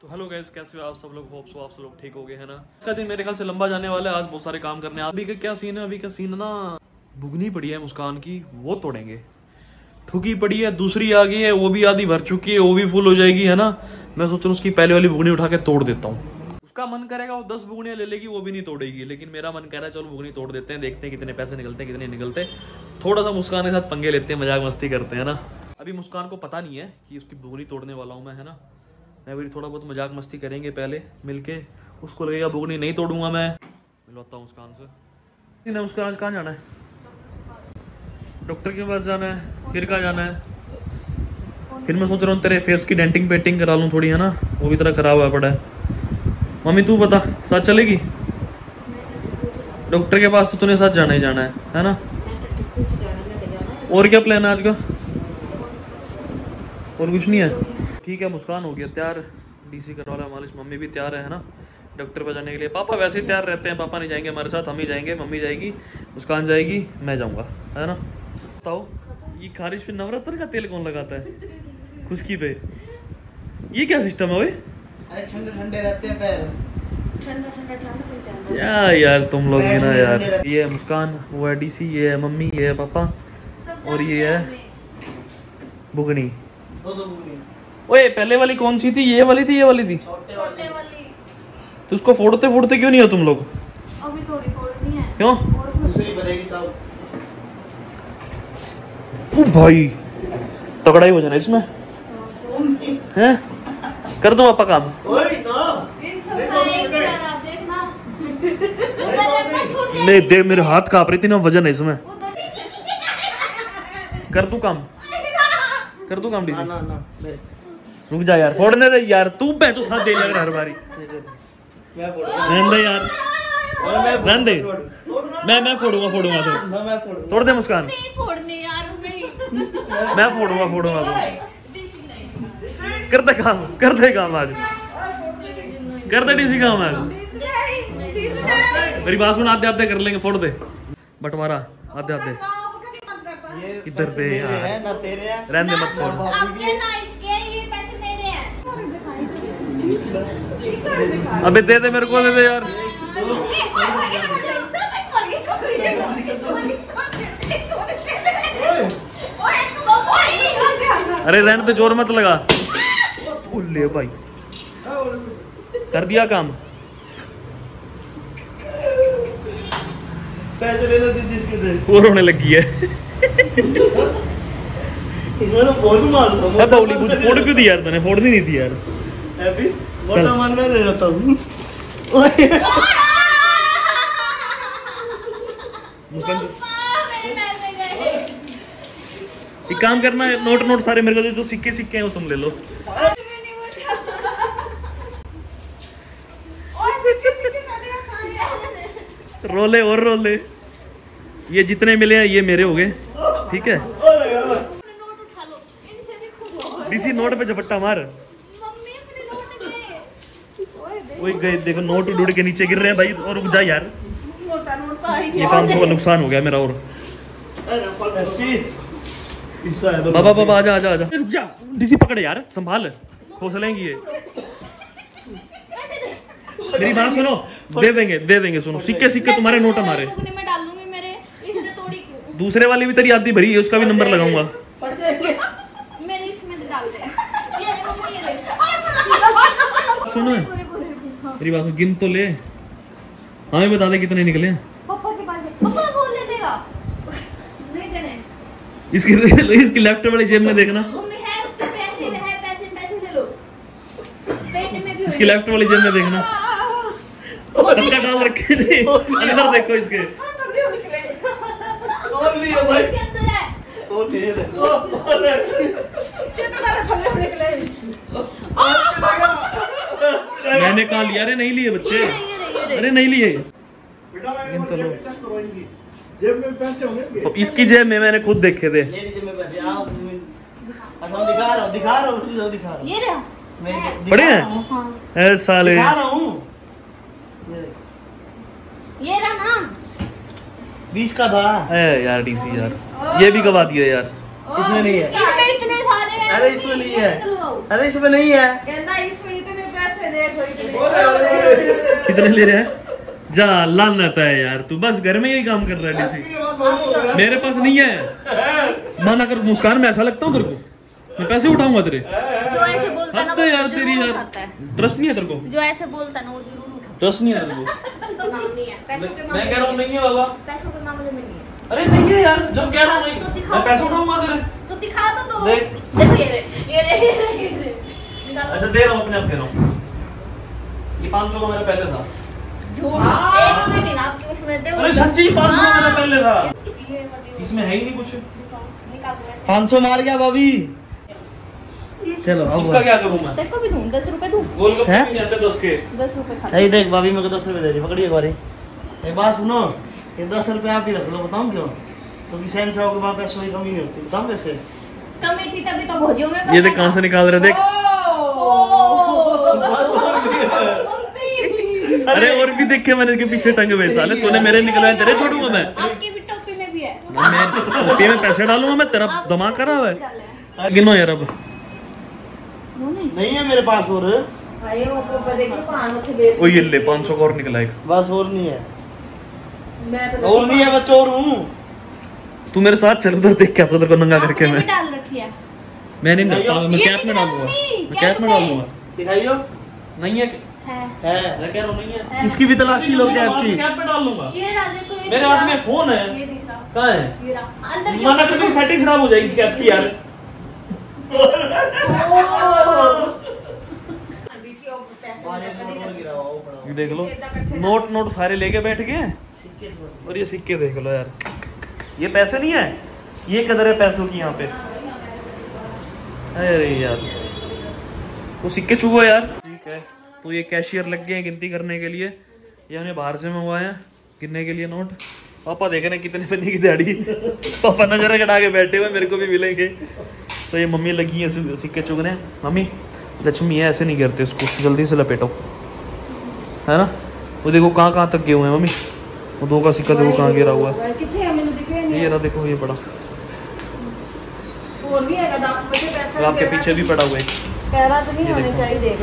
तो hello guys कैसे हो आप सब लोग? होप सो आप सब लोग ठीक हो गए हैं ना? इसका दिन मेरे ख्याल से लंबा जाने वाला है। आज बहुत सारे काम करने अभी का क्या सीन है? अभी का सीन ना बुगनी पड़ी है मुस्कान की, वो तोड़ेंगे। ठुकी पड़ी है, दूसरी आ गई है, वो भी आधी भर चुकी है, वो भी फुल हो जाएगी, है ना? मैं सोच रहा हूँ उसकी पहले वाली बुगनी उठा के तोड़ देता हूँ। उसका मन करेगा वो दस बुगनियाँ ले लेगी, वो भी नहीं तोड़ेगी, लेकिन मेरा मन कह रहा है, चलो बुगनी तोड़ देते हैं, देखते हैं कितने पैसे निकलते हैं, कितने निकलते। थोड़ा सा मुस्कान के साथ पंगे लेते हैं, मज़ाक मस्ती करते हैं ना? अभी मुस्कान को पता नहीं है कि उसकी बुगनी तोड़ने वाला हूँ मैं, है ना? मैं भी थोड़ा बहुत मज़ाक मस्ती करेंगे पहले, मिलके। उसको लगेगा बुगनी नहीं तोड़ूँगा मैं। मिलवाता हूँ से। नहीं मुस्कान आज कहाँ जाना है? डॉक्टर के पास जाना है, फिर कहाँ जाना है? फिर मैं सोच रहा हूँ तेरे फेस की डेंटिंग पेंटिंग करा लूँ थोड़ी, है ना? वो भी तरह खराब हुआ पड़ा है। मम्मी, तू बता, साथ चलेगी? डॉक्टर के पास तो तूने साथ जाना ही जाना है है ना? और क्या प्लान है आज का? और कुछ नहीं है? ठीक है मुस्कान हो गया तैयार। डीसी करवा वाला मालिश मम्मी भी तैयार है ना? डॉक्टर पर जाने के लिए। पापा वैसे ही तैयार रहते हैं पापा नहीं जाएँगे हमारे साथ हम ही जाएँगे मम्मी जाएगी मुस्कान जाएगी मैं जाऊँगा है ना? बताओ ये खारिश पे नवरत्न का तेल कौन लगाता है? खुशकी पे। ये क्या सिस्टम है भाई? अरे ठंडे ठंडे रहते हैं पैर। ठंडा ठंडा ठंडा कोई जाना। या यार तुम लोग भी ना यार। ये है मुस्कान वो है डीसी ये है मम्मी ये है पापा और ये है बुगनी। दो दो बुगनी। ओए पहले वाली कौन सी थी? ये वाली थी ये वाली थी? छोटे छोटे वाली। तो उसको फोड़ते फोड़ते क्यों नहीं हो तुम लोग? अभी थोड़ी फोड़नी है। क्यों? दूसरी बनेगी तब ओ भाई तगड़ा ही हो जाना इसमें। हैं? कर दो पापा काम। ओए तो। इन सब का एक जरा देखना। उधर नहीं दे मेरे हाथ काँप रही थी ना वज़न है इसमें। कर दू काम। कर दू काम ना डीसी ना ना दे रुक जा यार फोड़ने दे यार तू मैं तो साथ दे लग रहा हर बारी। रहने दे यार। मैं रहने दे। मैं मैं फोड़ूँगा फोड़ूँगा तो। ना मैं फोड़ूँगा। तोड़ दे मुस्कान। नहीं फोड़ने यार नहीं। मैं फोड़ूँगा फोड़ूँगा तो। कर दे काम कर दे काम आज। कर दे डीसी काम आज। मेरी बात सुन आधे आधे कर लेंगे फोड़ दे। बंटवारा आधे आधे। ये इधर पैसे पे यार। हैं ना तेरे हैं। रहने मत फोड़ बाबू आपके के ना इसके ये पैसे मेरे हैं अबे दे दे मेरे को दे दे यार। अरे रहने पे ज़ोर मत लगा। ओ ले भाई। कर दिया काम। पैसे ले लो दीदी इसके दे। और होने लगी है। इसमें तो बहुत मार दो अब बाउली फोड़ क्यों दी यार तूने फोड़नी नहीं थी यार। अभी मोटा मान मैं दे देता हूँ। एक काम करना है नोट नोट सारे मेरे को दे, जो सिक्के सिक्के हैं वो तुम ले लो। रोले और रोले। ये जितने मिले हैं ये मेरे हो गए। ठीक है। डीसी नोट पे झपट्टा मार। वही गए देखो नोट उड़ के नीचे गिर रहे हैं भाई और रुक जा यार। ये काम थोड़ा नुकसान हो गया मेरा और। तो बाबा बाबा आजा आजा आजा। रुक जा डीसी पकड़ यार संभाल। खोसलेंगी ये। मेरी बात सुनो दे देंगे दे देंगे सुनो। सिक्के सिक्के तुम्हारे नोट हमारे। दूसरे वाली भी तेरी आदि भरी है उसका भी नंबर लगाऊँगा। पड़ जाएँगे। मेरे इसमें डाल दे। ये रे मम्मी ये रे सुनो। मेरी बात गिन तो ले। हमें बता दे कितने निकले पापा के पास पापा बोल ले देगा नहीं देने। इसकी इसकी लेफ़्ट वाली जेब में देखना। मम्मी है उसके पैसे है पैसे पैसे ले लो। पेट में भी इसकी लेफ़्ट वाली जेब में देखना। टक्का डाल रखे थे अंदर देखो इसके। और भी है भाई। अंदर है। वो ठीक है मैंने कहा लिया अरे नहीं लिए बच्चे। अरे नहीं लिए। बेटा इन तो जेब में पैसे होंगे अब इसकी जेब में मैंने खुद देखे थे। अच्छा दिखा रहा हूँ दिखा रहा हूँ दिखा रहा हूँ। ये रे मैं दिखा बड़े हैं? रहा हूँ, साले। दिखा रहा ये रहा ना। बीस का था। ए यार डीसी यार। ये भी गवा दिया यार। इसमें नहीं है। इसमें इतने सारे हैं अरे इसमें नहीं है। अरे इसमें नहीं है कहना इसमें इतने पैसे कितने ले रहे हैं? जा लाल लानत है यार तू बस घर में यही काम कर रहा है डीसी। मेरे पास नहीं है। माना कर मुस्कान में ऐसा लगता हूँ तेरे को। मैं पैसे उठाऊँगा तेरे। जो ऐसे बोलता ना हद वो यार तेरी यार। है। ट्रस्ट नहीं है तेरे को। जो ऐसे बोलता है ना वो ज़रूर ट्रस्ट नहीं है तेरे को। है हाँ, है पैसों के मैं मामले कह रहा हूँ में नहीं है बाबा। पैसों के मामले में नहीं है। अरे नहीं है यार जब कह रहा हूँ तो नहीं। मैं पैसे उठाऊँगा तेरे। तो दिखा तो दो। देख। देखो ये रे ये रे। अच्छा दे रहा हूँ अपने आप दे रहा हूँ। ये पाँच सौ का मेरा पहले था। झूठ। एक भी नहीं ना आपकी उसमें दे अरे सच्ची पाँच सौ मेरा हाँ। पहले था। इसमें है ही नहीं कुछ। पाँच सौ मार गया भाभी। चलो अब इसका क्या करूँ मैं? तेरे को भी दूँ दस रुपए दूँ? गोलगप्पे हैं? भी हैं दस के। दस रुपए खा यही देख भाभी मेरे को दस रुपए दे रही पकड़िए एक बारी। एक बात सुनो ये दस रुपए आप ही रख लो बताऊँ क्यों? क्योंकि सैन साहब के पास पैसों की कमी नहीं होती बताऊँ कैसे? कमी थी तभी तो भोजियों में ये देख कहाँ से निकाल रहे देख। है। अरे और भी देख के मैंने इसके पीछे टंगे हुए साले। तूने मेरे निकलवाए तेरे छोड़ूँगा मैं। आपकी भी टोपी में भी है। मैं टोपी में पैसे डालूँगा मैं तेरा दिमाग करा हुआ है। गिनो यार अब। नहीं। है मेरे पास और। ओ ये ले 500 का और निकला एक। बस और नहीं है। मैं तो और नहीं है मैं चोर हूँ। तू मेरे साथ चल उधर देख क्या तेरे को नंगा करके मैं। डाल रखी है। मैं नहीं डरता मैं कैप में डालूँगा। मैं कैप में डालूँगा। दिखाइयो। नहीं है है। है। मैं कह रहा हूँ नहीं है। है। इसकी भी तलाशी लो कैब की। कैप में डाल लूँगा ये ये मेरे हाथ में फ़ोन है। ये दिख। रहा कहाँ है? ये रहा अंदर माना कर? मेरी सेटिंग खराब हो जाएगी कैप की यार। देख लो। नोट नोट सारे लेके बैठ गए। हैं। और ये सिक्के देख लो यार। ये पैसे नहीं है? ये कदर है पैसों की यहाँ पे। अरे यार। वो सिक्के छुओ यार। ठीक है। तो ये कैशियर लग गए हैं गिनती करने के लिए। ये हमने बाहर से मंगवाए हैं गिनने के लिए नोट पापा देख रहे हैं कितने बनी की दाढ़ी। पापा नज़र कटा के बैठे हुए मेरे को भी मिलेंगे। तो ये मम्मी लगी है सिक्के चुगने। मम्मी लक्ष्मी है ऐसे नहीं करते उसको जल्दी से लपेटो। है ना? वो देखो कहाँ कहाँ तक गए हुए हैं मम्मी। वो दो का सिक्का देखो कहाँ गिरा हुआ है। ये रहा देखो ये बड़ा और भी और आपके पीछे भी पड़ा हुआ है। तो नहीं होने चाहिए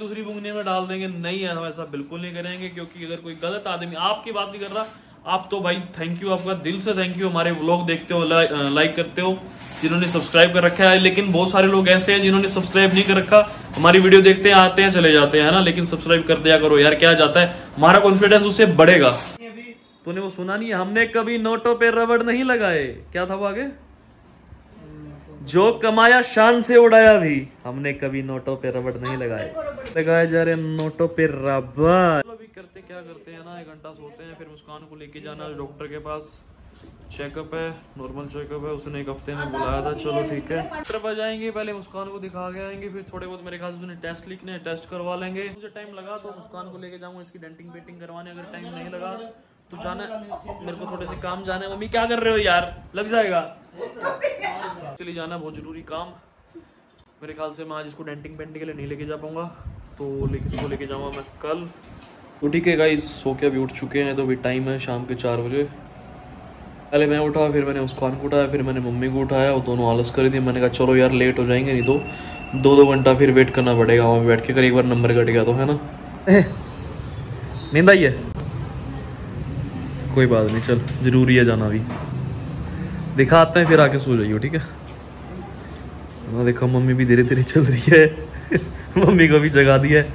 दूसरी बुंगने में डाल देंगे नहीं है हम ऐसा बिल्कुल नहीं करेंगे क्योंकि अगर कोई गलत आदमी आपकी बात नहीं कर रहा आप तो भाई थैंक यू आपका दिल से थैंक यू हमारे व्लॉग देखते हो ला, लाइक करते हो जिन्होंने सब्सक्राइब कर रखा है। लेकिन बहुत सारे लोग ऐसे हैं जिन्होंने सब्सक्राइब नहीं कर रखा। हमारी वीडियो देखते हैं आते हैं चले जाते हैं ना? लेकिन सब्सक्राइब कर दिया करो यार क्या जाता है? हमारा कॉन्फिडेंस उससे बढ़ेगा। तूने वो सुना नहीं हमने कभी नोटों पे रबड़ नहीं लगाए। क्या था वो आगे? जो कमाया शान से उड़ाया भी हमने कभी नोटों पे रबड़ नहीं लगाए। लगाए जा रहे नोटों पे रबड़। अभी करते क्या करते हैं ना एक घंटा सोते हैं फिर मुस्कान को लेके जाना डॉक्टर के पास। चेकअप है नॉर्मल चेकअप है उसने एक हफ़्ते में बुलाया था चलो ठीक है। डॉक्टर पर जाएँगे पहले मुस्कान को दिखा के आएँगे फिर थोड़े बहुत मेरे ख्याल से उसने टेस्ट लिखने टेस्ट करवा लेंगे। मुझे टाइम लगा तो मुस्कान को लेके जाऊँगा इसकी डेंटिंग पेंटिंग करवाने अगर टाइम नहीं लगा तो जाना, मेरे को थोड़े से काम जाना है। मम्मी, क्या कर रहे हो यार? लग जाएगा। चली जाना, बहुत ज़रूरी काम। मेरे ख्याल से मैं आज इसको डेंटिंग पेंटिंग के लिए नहीं लेके जा पाऊँगा। तो लेके इसको लेके जाऊँगा मैं कल। तो ठीक है गाइस सो के अभी उठ चुके हैं तो अभी टाइम है शाम के चार बजे। पहले मैं उठा, फिर मैंने मुस्कान को उठाया, फिर मैंने मम्मी को उठाया, वो दोनों आलस कर दी मैंने कहा, चलो यार लेट हो जाएँगे, नहीं तो दो दो घंटा फिर वेट करना पड़ेगा, वहाँ बैठ के अगर एक बार नंबर कट गया तो है ना? नींद आई है? कोई बात नहीं, चल, ज़रूरी है जाना भी। दिखाते हैं, फिर आके सो जाइयो, ठीक है? हाँ देखो, मम्मी भी धीरे धीरे चल रही है। मम्मी को भी जगा दिया है।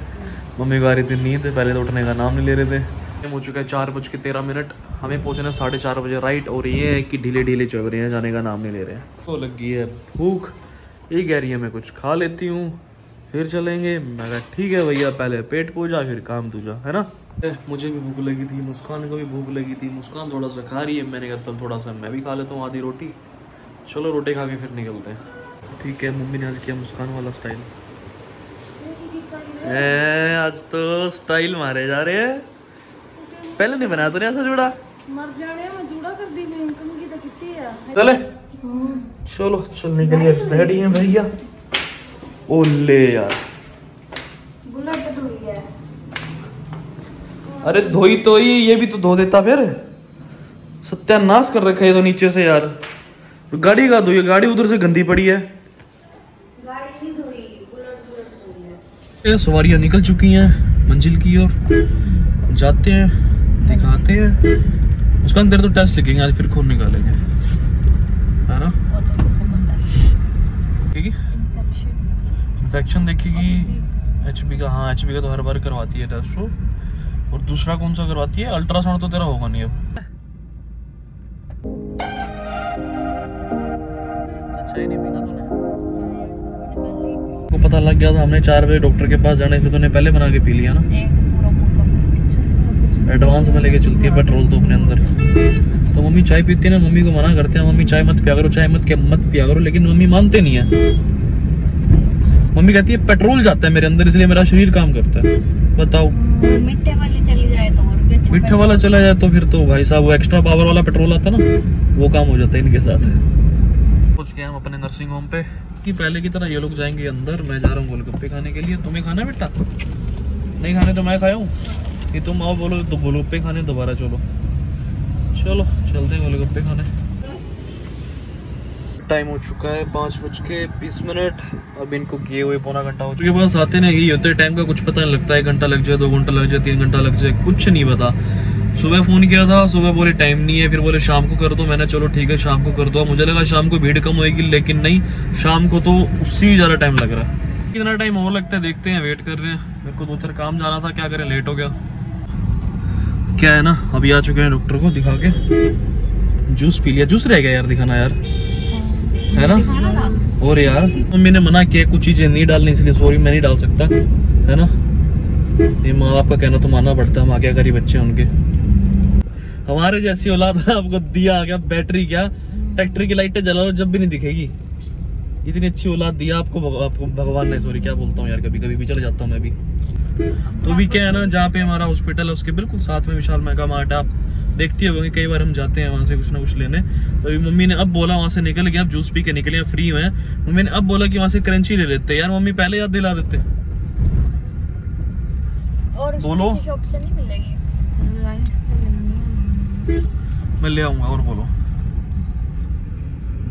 मम्मी को आ रही थी नींद, पहले तो उठने का नाम नहीं ले रहे थे। टाइम हो चुका है चार बज के तेरह मिनट। हमें पहुँचना है साढ़े चार बजे राइट और ये है कि ढीले ढीले चल रहे हैं, जाने का नाम नहीं ले रहे हैं। तो लग गई है भूख। ये कह रही है, मैं कुछ खा लेती हूँ। फिर चलेंगे। मैं कहा ठीक है भैया पहले पेट पूजा फिर काम तूजा है ना? मुझे भी भूख लगी थी मुस्कान को भी भूख लगी थी। मुस्कान थोड़ा सा खा रही है। मैंने कहा तब थोड़ा सा मैं भी खा लेता हूँ आधी रोटी। चलो रोटी खा के फिर निकलते हैं। ठीक है मम्मी ने आज किया मुस्कान वाला स्टाइल ए, आज तो स्टाइल मारे जा रहे हैं। पहले नहीं बनाया तो नहीं ऐसा जुड़ा? मर जाने मैं जुड़ा कर दी मैं इनकम की तो कितनी है। चले। हम्म। चलो चलने के लिए रेडी हैं तो भैया। ओ ले यार अरे धोई तो ही ये भी तो धो देता फिर। सत्यानाश कर रखा है तो नीचे से यार। गाड़ी का धोई गाड़ी उधर से गंदी पड़ी है। सवार निकल चुकी हैं मंजिल की ओर। जाते हैं दिखाते हैं। उसका अंदर तो टेस्ट लिखेंगे आज फिर खून निकालेंगे। है ना? ठीक है। इन्फेक्शन देखेगी? एच बी का हाँ एच का तो हर बार करवाती है टेस्ट और दूसरा कौन सा करवाती है? अल्ट्रासाउंड तो तेरा होगा नहीं अब। अच्छा ही नहीं पीना तूने? को पता लग गया था हमने चार बजे डॉक्टर के पास जाने थे तूने पहले बना के पी लिया ना? एडवांस में लेके चलती है पेट्रोल तो अपने अंदर। तो मम्मी चाय पीती है ना मम्मी को मना करते हैं मम्मी चाय मत पिया करो चाय मत के मत पिया करो लेकिन मम्मी मानते नहीं है। मम्मी कहती है पेट्रोल जाता है मेरे अंदर इसलिए मेरा शरीर काम करता है। बताओ। मिट्टे वाली चली जाए तो और अच्छा मिठे वाला चला जाए तो फिर तो भाई साहब वो एक्स्ट्रा पावर वाला पेट्रोल आता ना वो काम हो जाता है इनके साथ। पहुँच गए हम अपने नर्सिंग होम पे। कि पहले की तरह ये लोग जाएँगे अंदर मैं जा रहा हूँ गोलगप्पे खाने के लिए। तुम्हें खाना बेटा? नहीं खाने तो मैं खाया हूँ। कि तुम आओ बोलो तो गोलगप्पे खाने दोबारा चलो। चलो चलते हैं गोलगप्पे खाने। टाइम हो चुका है, पाँच बज के बीस मिनट। अब इनको किए हुए पौना घंटा हो चुके पास आते ना, यही होते टाइम का कुछ पता नहीं लगता, एक घंटा लग जाए, दो घंटा लग जाए, तीन घंटा लग जाए, कुछ नहीं पता। सुबह फ़ोन किया था, सुबह बोले टाइम नहीं है, फिर बोले शाम को कर दो, मैंने चलो ठीक है, शाम को कर दो। मुझे लगा शाम को भीड़ कम होगी, लेकिन नहीं, शाम को तो उससे भी ज़्यादा टाइम लग रहा है। कितना टाइम और लगता है, देखते हैं वेट कर रहे हैं। मेरे को दो चार काम जाना था, क्या करें लेट हो गया। क्या है ना, अभी आ चुके हैं डॉक्टर को दिखा के। जूस पी लिया जूस रह गया यार, दिखाना यार। है ना? और यार मम्मी ने मना किया कुछ चीज़ें नहीं डालनी इसलिए सॉरी मैं नहीं डाल सकता है ना? ये माँ बाप का कहना तो मानना पड़ता है हम आज्ञा करी बच्चे उनके। हमारे जैसी औलाद आपको दिया आ गया बैटरी क्या? ट्रैक्टर की लाइटें जला लो जब भी नहीं दिखेगी। इतनी अच्छी औलाद दिया आपको आपको भगवान ने सॉरी क्या बोलता हूँ यार कभी कभी भी चले जाता हूँ मैं भी। तो भी क्या है ना जहाँ पे हमारा हॉस्पिटल है उसके बिल्कुल साथ में विशाल मेगा मार्ट आप देखती होगी कई बार हम जाते हैं वहाँ से कुछ ना कुछ लेने। तो अभी मम्मी ने अब बोला वहाँ से निकल गया अब जूस पी के निकले फ्री हुए हैं। मम्मी ने अब बोला कि वहाँ से क्रंची ले लेते हैं। यार मम्मी पहले याद दिला देते। और बोलो। शॉप से नहीं मिलेगी? तो लेनी है। मैं ले आऊँगा और बोलो।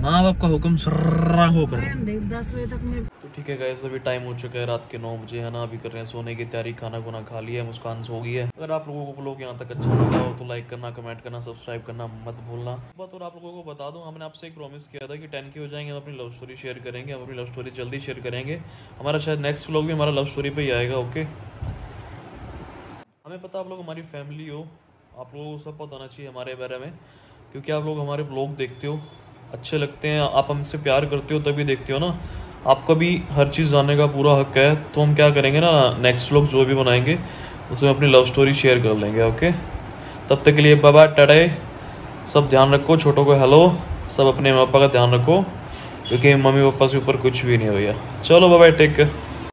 माँ बाप का हुक्म सर्रा हो पर। तो ठीक है गैस अभी टाइम हो चुका है रात के नौ बजे है ना अभी कर रहे हैं सोने की तैयारी खाना खुना खा लिया है मुस्कान सो गई है। अगर आप लोगों को व्लॉग यहाँ तक अच्छा लगा हो तो लाइक करना कमेंट करना सब्सक्राइब करना मत भूलना। बात और आप लोगों को बता दूँ हमने आपसे एक प्रॉमिस किया था कि टेन के हो जाएँगे हम अपनी लव स्टोरी शेयर करेंगे हम अपनी लव स्टोरी जल्दी शेयर करेंगे। हमारा शायद नेक्स्ट व्लॉग भी हमारा लव स्टोरी पे ही आएगा ओके हमें पता आप लोग हमारी फैमिली हो आप लोगों को सब पता होना चाहिए हमारे बारे में क्योंकि आप लोग हमारे ब्लॉग देखते हो। अच्छे लगते हैं, आप हमसे प्यार करते हो तभी देखते हो ना। आपका भी हर चीज़ जानने का पूरा हक है तो हम क्या करेंगे ना नेक्स्ट लोग जो भी बनाएँगे, उसमें अपनी लव स्टोरी शेयर कर लेंगे ओके तब तक के लिए बाबा टडे सब ध्यान रखो, छोटों को हेलो सब अपने पापा का ध्यान रखो, क्योंकि मम्मी पापा से ऊपर कुछ भी नहीं भैया। चलो बाबा टेक केयर